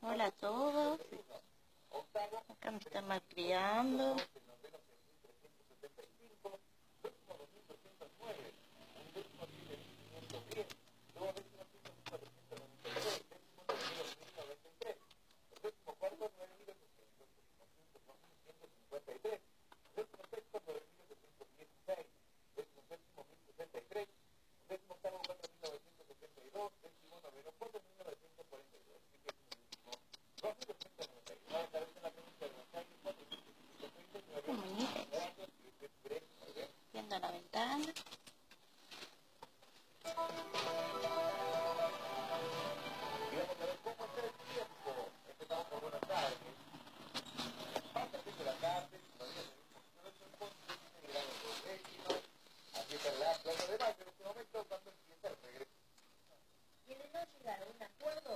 Hola a todos. Acá me están malcriando. llegar acuerdo